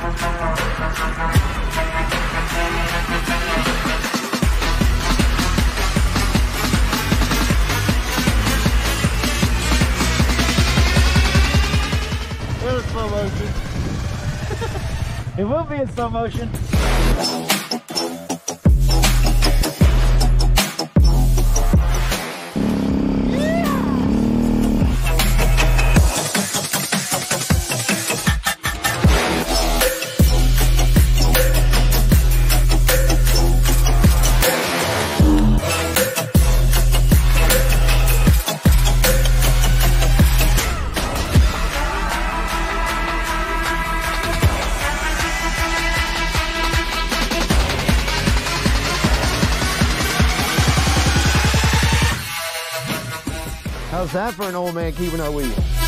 It will be in slow motion. How's that for an old man keeping up with you?